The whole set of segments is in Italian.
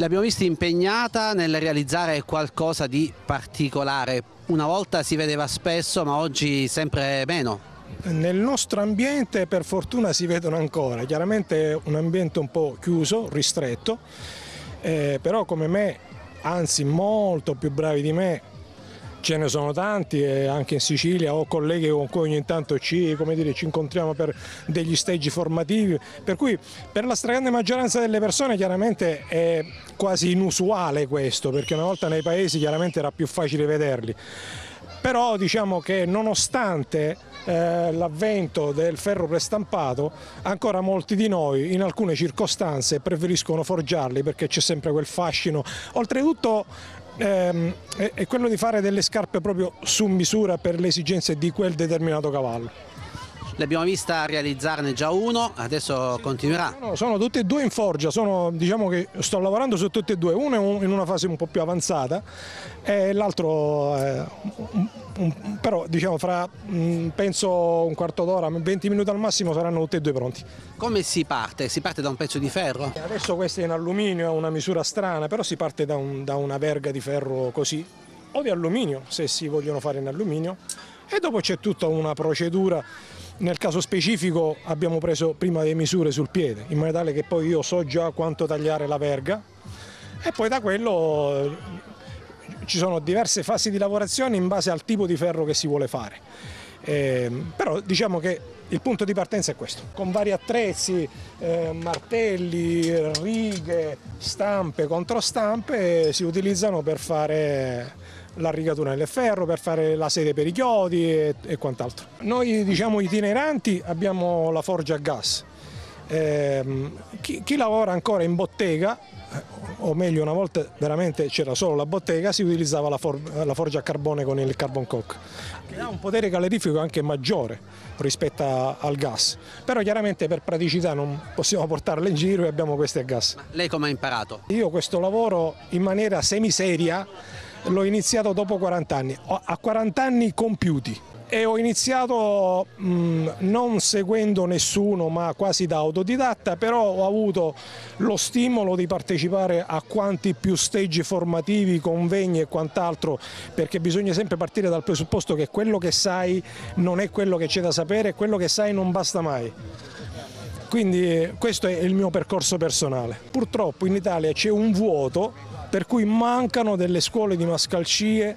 L'abbiamo vista impegnata nel realizzare qualcosa di particolare. Una volta si vedeva spesso, ma oggi sempre meno. Nel nostro ambiente per fortuna si vedono ancora, chiaramente è un ambiente un po' chiuso, ristretto, eh, però come me, anzi molto più bravi di me, ce ne sono tanti anche in Sicilia ho colleghi con cui ogni tanto ci, dire, ci, incontriamo per degli stage formativi, per cui per la stragrande maggioranza delle persone chiaramente è quasi inusuale questo, perché una volta nei paesi chiaramente era più facile vederli. Però diciamo che nonostante eh, l'avvento del ferro prestampato, ancora molti di noi in alcune circostanze preferiscono forgiarli perché c'è sempre quel fascino. Oltretutto ehm, è quello di fare delle scarpe proprio su misura per le esigenze di quel determinato cavallo. L'abbiamo vista realizzarne già uno, adesso continuerà. No, sono tutti e due in forgia, sono, diciamo che sto lavorando su tutti e due, uno è in una fase un po' più avanzata e l'altro eh, però diciamo fra mm, penso un quarto d'ora, 20 minuti al massimo saranno tutti e due pronti. Come si parte? Si parte da un pezzo di ferro? Adesso questo è in alluminio, è una misura strana, però si parte da, un, da una verga di ferro così o di alluminio se si vogliono fare in alluminio e dopo c'è tutta una procedura nel caso specifico abbiamo preso prima le misure sul piede, in modo tale che poi io so già quanto tagliare la verga e poi da quello eh, ci sono diverse fasi di lavorazione in base al tipo di ferro che si vuole fare. Eh, però diciamo che il punto di partenza è questo, con vari attrezzi, eh, martelli, righe, stampe, controstampe si utilizzano per fare la rigatura nel ferro, per fare la sede per i chiodi e, e quant'altro. Noi diciamo itineranti abbiamo la forgia a gas, eh, chi, chi, lavora ancora in bottega, eh, o meglio una volta veramente c'era solo la bottega, si utilizzava la, for, la forgia a carbone con il carbon coke, che ha un potere calorifico anche maggiore rispetto a, al gas, però chiaramente per praticità non possiamo portarle in giro e abbiamo queste a gas. Ma lei come ha imparato? Io questo lavoro in maniera semiseria l'ho iniziato dopo 40 anni, a 40 anni compiuti e ho iniziato mh, non seguendo nessuno ma quasi da autodidatta, però ho avuto lo stimolo di partecipare a quanti più stage formativi, convegni e quant'altro, perché bisogna sempre partire dal presupposto che quello che sai non è quello che c'è da sapere quello che sai non basta mai. Quindi questo è il mio percorso personale. Purtroppo in Italia c'è un vuoto per cui mancano delle scuole di mascalcie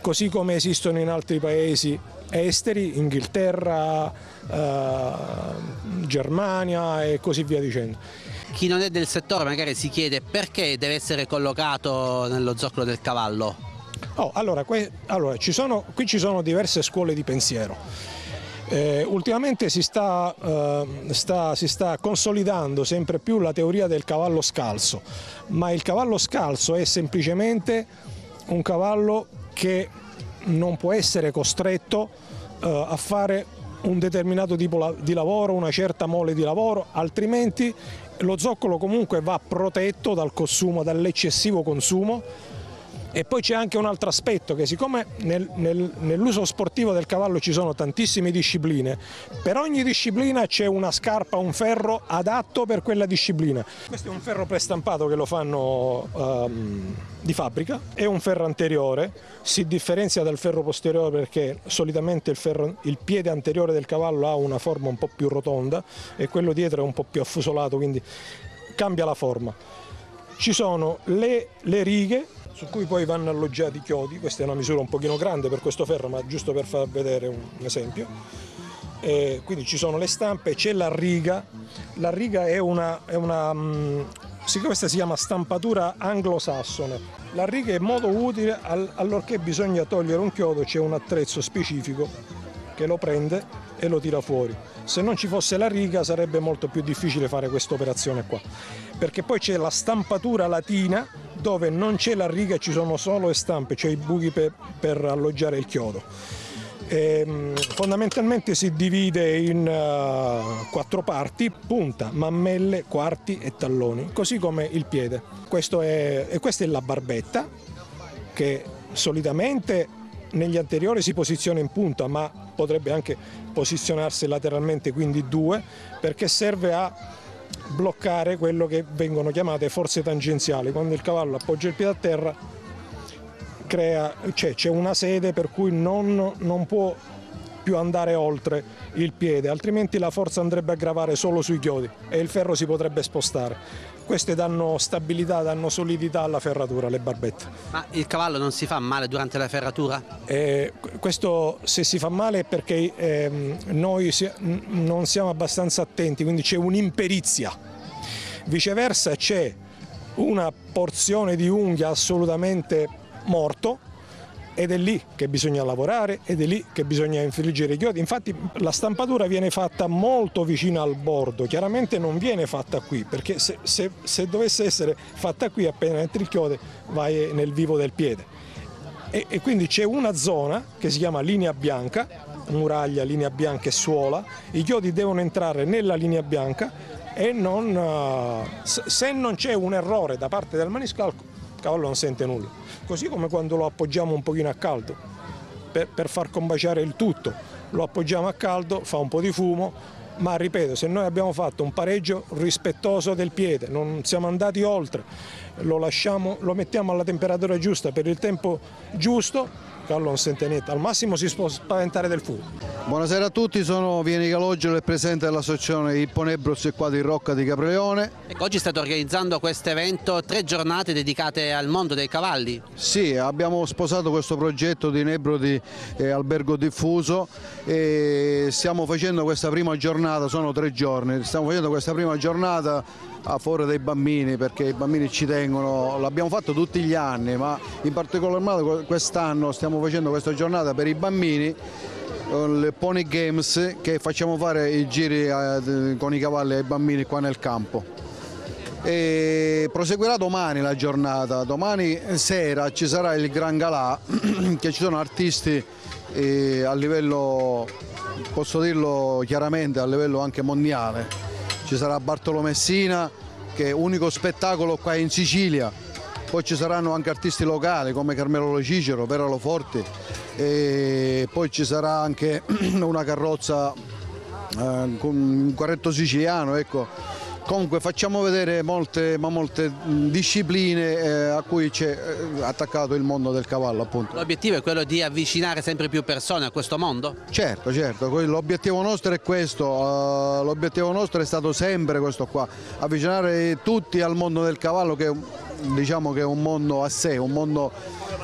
così come esistono in altri paesi esteri, Inghilterra, eh, Germania e così via dicendo. Chi non è del settore magari si chiede perché deve essere collocato nello zoccolo del cavallo? Oh, allora, allora ci sono, qui ci sono diverse scuole di pensiero. Eh, ultimamente si sta, eh, sta, si sta, consolidando sempre più la teoria del cavallo scalzo, ma il cavallo scalzo è semplicemente un cavallo che non può essere costretto eh, a fare un determinato tipo di lavoro, una certa mole di lavoro, altrimenti lo zoccolo comunque va protetto dal consumo, dall'eccessivo consumo e poi c'è anche un altro aspetto che siccome nel, nel, nell'uso sportivo del cavallo ci sono tantissime discipline, per ogni disciplina c'è una scarpa, un ferro adatto per quella disciplina. Questo è un ferro prestampato che lo fanno um, di fabbrica, è un ferro anteriore, si differenzia dal ferro posteriore perché solitamente il, ferro, il piede anteriore del cavallo ha una forma un po' più rotonda e quello dietro è un po' più affusolato, quindi cambia la forma. Ci sono le, le righe su cui poi vanno alloggiati i chiodi, questa è una misura un pochino grande per questo ferro ma giusto per far vedere un esempio. E quindi ci sono le stampe, c'è la riga, la riga è una, è una mm, questa si chiama stampatura anglosassone. La riga è molto utile allorché bisogna togliere un chiodo, c'è un attrezzo specifico che lo prende e lo tira fuori. Se non ci fosse la riga sarebbe molto più difficile fare questa operazione qua, perché poi c'è la stampatura latina dove non c'è la riga, ci sono solo stampe, cioè i buchi per, per alloggiare il chiodo. E, ehm, fondamentalmente si divide in uh, quattro parti, punta, mammelle, quarti e talloni, così come il piede. È, e questa è la barbetta che solitamente negli anteriori si posiziona in punta ma potrebbe anche posizionarsi lateralmente, quindi due, perché serve a bloccare quello che vengono chiamate forze tangenziali. Quando il cavallo appoggia il piede a terra crea, cioè, c'è una sede per cui non, non può più andare oltre il piede, altrimenti la forza andrebbe a gravare solo sui chiodi e il ferro si potrebbe spostare. Queste danno stabilità, danno solidità alla ferratura, le barbette. Ma il cavallo non si fa male durante la ferratura? Eh, questo se si fa male è perché eh, noi si, non siamo abbastanza attenti, quindi c'è un'imperizia. Viceversa c'è una porzione di unghia assolutamente morto ed è lì che bisogna lavorare ed è lì che bisogna infliggere i chiodi. Infatti la stampatura viene fatta molto vicino al bordo, chiaramente non viene fatta qui, perché se, se, se dovesse essere fatta qui appena entri il chiode vai nel vivo del piede. E, e quindi c'è una zona che si chiama linea bianca, muraglia, linea bianca e suola, i chiodi devono entrare nella linea bianca e non, uh, se non c'è un errore da parte del maniscalco cavallo non sente nulla così come quando lo appoggiamo un pochino a caldo per, per far combaciare il tutto. Lo appoggiamo a caldo, fa un po' di fumo, ma ripeto, se noi abbiamo fatto un pareggio rispettoso del piede, non siamo andati oltre, lo, lasciamo, lo mettiamo alla temperatura giusta per il tempo giusto, Carlo non sente niente, al massimo si può spaventare del fumo. Buonasera a tutti, sono Vieni Calogero, il presidente dell'associazione Ipponebros e qua di Rocca di Capreleone. Ecco, oggi state organizzando questo evento, tre giornate dedicate al mondo dei cavalli. Sì, abbiamo sposato questo progetto di Nebro di eh, Albergo Diffuso e stiamo facendo questa prima giornata, sono tre giorni, stiamo facendo questa prima giornata a favore dei bambini perché i bambini ci tengono, l'abbiamo fatto tutti gli anni ma in particolar modo quest'anno stiamo facendo questa giornata per i bambini le Pony Games che facciamo fare i giri eh, con i cavalli ai bambini qua nel campo. E proseguirà domani la giornata, domani sera ci sarà il Gran Galà che ci sono artisti eh, a livello, posso dirlo chiaramente, a livello anche mondiale ci sarà Bartolo Messina che è unico spettacolo qua in Sicilia, poi ci saranno anche artisti locali come Carmelo Lo Cicero, Veralo Forti e poi ci sarà anche una carrozza eh, con un carretto siciliano, ecco, Comunque facciamo vedere molte, molte discipline eh, a cui c'è eh, attaccato il mondo del cavallo appunto. L'obiettivo è quello di avvicinare sempre più persone a questo mondo? Certo, certo, l'obiettivo nostro è questo, uh, l'obiettivo nostro è stato sempre questo qua, avvicinare tutti al mondo del cavallo che diciamo che è un mondo a sé, un mondo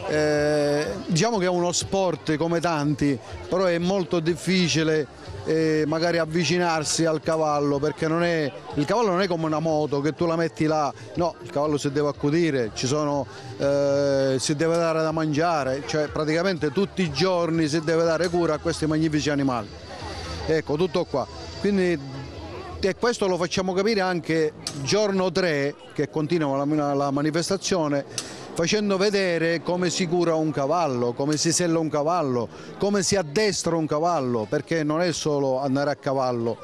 eh, diciamo che è uno sport come tanti, però è molto difficile eh, magari avvicinarsi al cavallo perché non è, il cavallo non è come una moto che tu la metti là, no, il cavallo si deve accudire, sono, eh, si deve dare da mangiare, cioè praticamente tutti i giorni si deve dare cura a questi magnifici animali. Ecco, tutto qua. Quindi e questo lo facciamo capire anche giorno 3 che continua la, la manifestazione facendo vedere come si cura un cavallo, come si sella un cavallo, come si addestra un cavallo, perché non è solo andare a cavallo,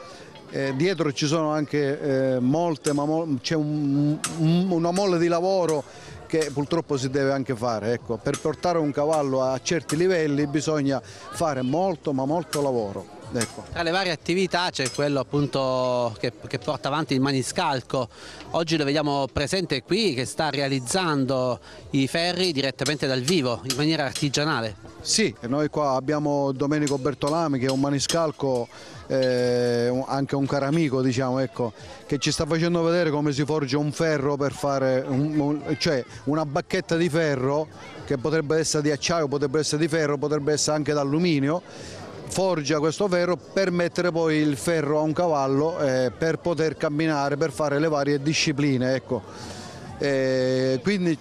eh, dietro ci sono anche eh, molte, ma mo c'è un, un, una molle di lavoro che purtroppo si deve anche fare. Ecco, per portare un cavallo a certi livelli bisogna fare molto ma molto lavoro. Ecco. Tra le varie attività c'è quello appunto che, che, porta avanti il maniscalco, oggi lo vediamo presente qui che sta realizzando i ferri direttamente dal vivo in maniera artigianale. Sì, noi qua abbiamo Domenico Bertolami che è un maniscalco eh, anche un caro amico diciamo, ecco, che ci sta facendo vedere come si forgia un ferro per fare un, un, cioè una bacchetta di ferro che potrebbe essere di acciaio, potrebbe essere di ferro, potrebbe essere anche d'alluminio forgia questo ferro per mettere poi il ferro a un cavallo eh, per poter camminare, per fare le varie discipline. Ecco. Eh, quindi,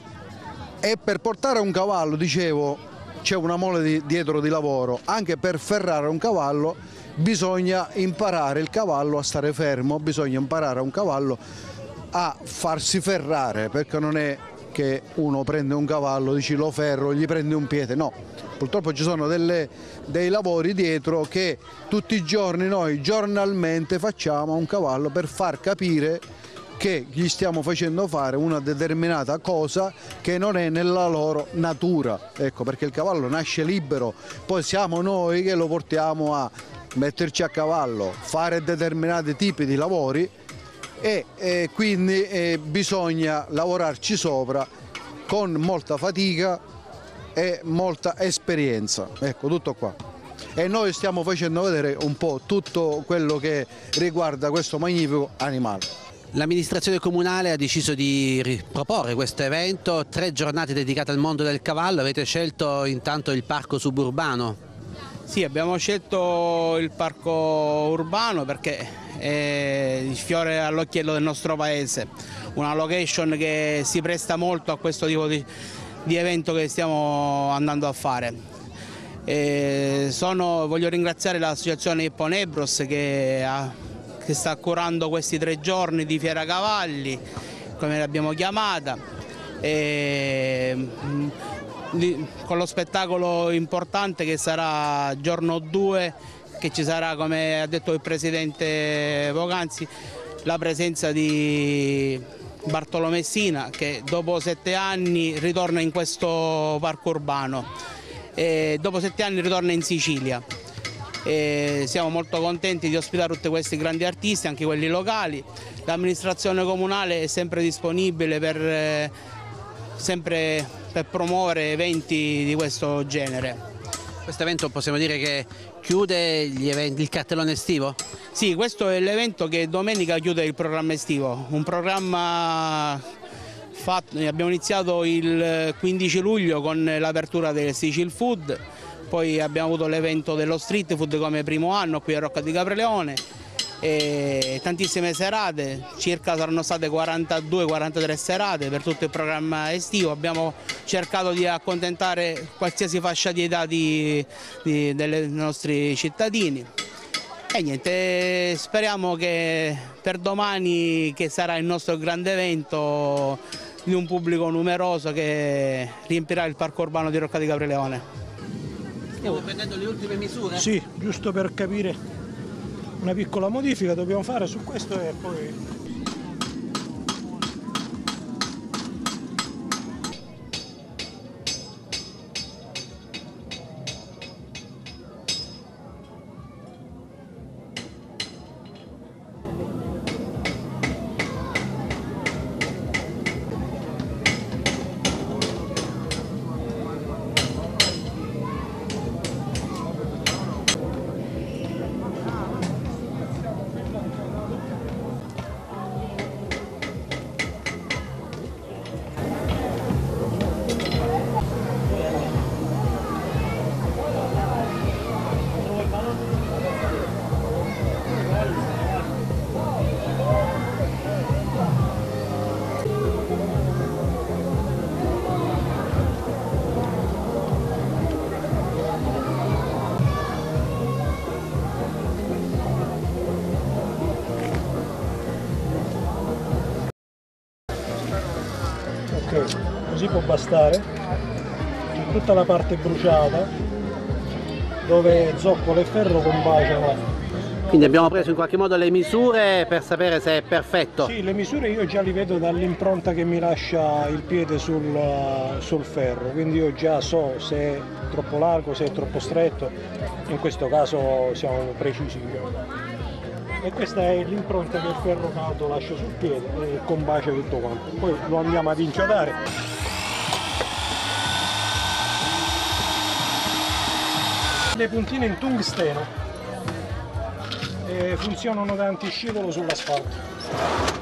e per portare un cavallo, dicevo, c'è una mole di, dietro di lavoro, anche per ferrare un cavallo bisogna imparare il cavallo a stare fermo, bisogna imparare un cavallo a farsi ferrare, perché non è che uno prende un cavallo, dici lo ferro, gli prende un piede, no, purtroppo ci sono delle, dei lavori dietro che tutti i giorni noi giornalmente facciamo a un cavallo per far capire che gli stiamo facendo fare una determinata cosa che non è nella loro natura, ecco perché il cavallo nasce libero, poi siamo noi che lo portiamo a metterci a cavallo, fare determinati tipi di lavori e eh, quindi eh, bisogna lavorarci sopra con molta fatica e molta esperienza. Ecco, tutto qua. E noi stiamo facendo vedere un po' tutto quello che riguarda questo magnifico animale. L'amministrazione comunale ha deciso di riproporre questo evento, tre giornate dedicate al mondo del cavallo, avete scelto intanto il parco suburbano. Sì, abbiamo scelto il parco urbano perché è il fiore all'occhiello del nostro paese, una location che si presta molto a questo tipo di, di evento che stiamo andando a fare. Sono, voglio ringraziare l'associazione Ipponebros che ha che sta curando questi tre giorni di Fiera Cavalli, come l'abbiamo chiamata, e, con lo spettacolo importante che sarà giorno 2, che ci sarà, come ha detto il Presidente Voganzi, la presenza di Bartolo Messina che dopo sette anni ritorna in questo parco urbano e dopo sette anni ritorna in Sicilia e siamo molto contenti di ospitare tutti questi grandi artisti, anche quelli locali. L'amministrazione comunale è sempre disponibile per, eh, sempre per promuovere eventi di questo genere. Questo evento possiamo dire che chiude eventi, il cartellone estivo? Sì, questo è l'evento che domenica chiude il programma estivo, un programma fatto, abbiamo iniziato il 15 luglio con l'apertura del Sicil Food, poi abbiamo avuto l'evento dello street food come primo anno qui a Rocca di Capreleone e tantissime serate, circa saranno state 42-43 serate per tutto il programma estivo, abbiamo cercato di accontentare qualsiasi fascia di età di, di, dei nostri cittadini. E niente, speriamo che per domani, che sarà il nostro grande evento, di un pubblico numeroso che riempirà il parco urbano di Rocca di Capreleone. Stiamo prendendo le ultime misure? Sì, giusto per capire una piccola modifica dobbiamo fare su questo e poi può bastare. C'è tutta la parte bruciata dove zoccolo e ferro combaciano. Quindi abbiamo preso in qualche modo le misure per sapere se è perfetto. Sì le misure io già li vedo dall'impronta che mi lascia il piede sul, sul ferro quindi io già so se è troppo largo se è troppo stretto. In questo caso siamo precisi. E questa è l'impronta che il ferro caldo lascia sul piede e combacia tutto quanto. Poi lo andiamo ad inchiodare le puntine in tungsteno. Funzionano da antiscivolo sull'asfalto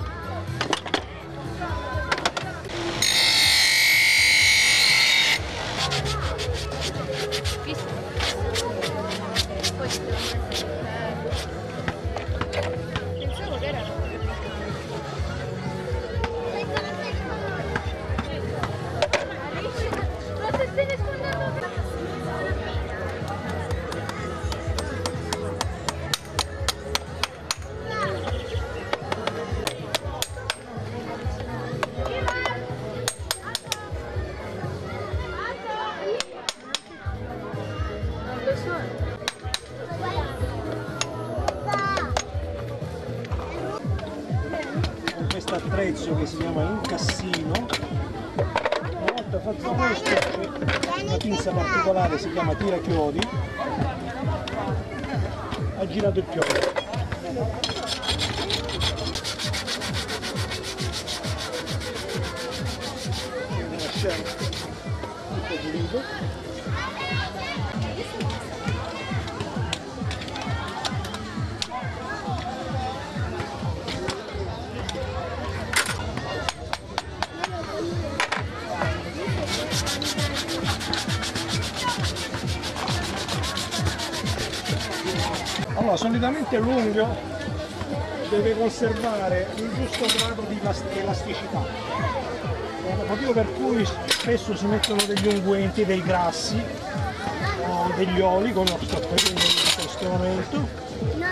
attrezzo che si chiama incassino una volta fatto questo c'è una pinza particolare si chiama tira chiodi. Ha girato il chiodo tutto pulito. Allora, solitamente l'unghio deve conservare il giusto grado di elas- elasticità. Il motivo per cui spesso si mettono degli unguenti, dei grassi o degli oli, come sto facendo in questo momento. No.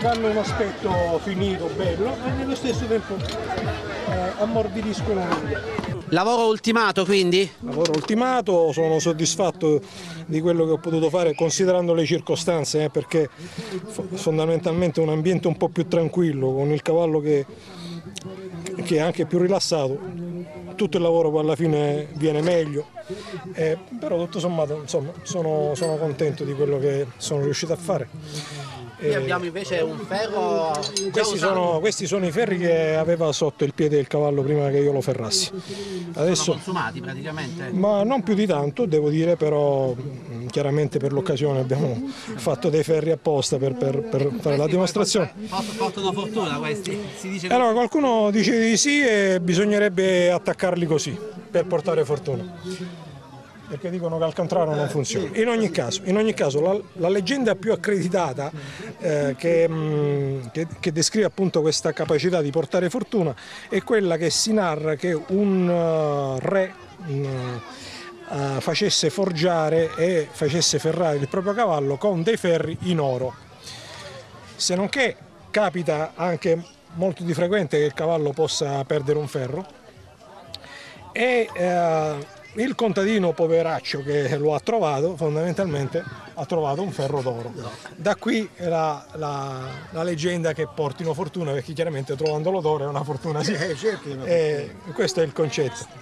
Danno un aspetto finito, bello e nello stesso tempo eh, ammorbidiscono l'unghia. Lavoro ultimato quindi? Lavoro ultimato, sono soddisfatto di quello che ho potuto fare considerando le circostanze, eh, perché fo- fondamentalmente un ambiente un po' più tranquillo, con il cavallo che, che è anche più rilassato, tutto il lavoro alla fine viene meglio, eh, però tutto sommato insomma, sono, sono contento di quello che sono riuscito a fare. Qui abbiamo invece un ferro Questi sono, questi sono i ferri che aveva sotto il piede del cavallo prima che io lo ferrassi. sono Adesso consumati praticamente. ma non più di tanto, devo dire, però mh, chiaramente per l'occasione abbiamo fatto dei ferri apposta per, per- per fare la dimostrazione. Portano fortuna questi, si dice così. Allora qualcuno dice di sì e bisognerebbe attaccarli così per portare fortuna. Perché dicono che al contrario non funziona. In ogni caso, in ogni caso la, la leggenda più accreditata eh, che, mh, che- che descrive appunto questa capacità di portare fortuna è quella che si narra che un eh, re eh, facesse forgiare e facesse ferrare il proprio cavallo con dei ferri in oro. Se non che capita anche molto di frequente che il cavallo possa perdere un ferro e eh, il contadino poveraccio che lo ha trovato fondamentalmente ha trovato un ferro d'oro. Da qui la, la- la leggenda che portino fortuna perché chiaramente trovandolo d'oro è una fortuna sì. E questo è il concetto.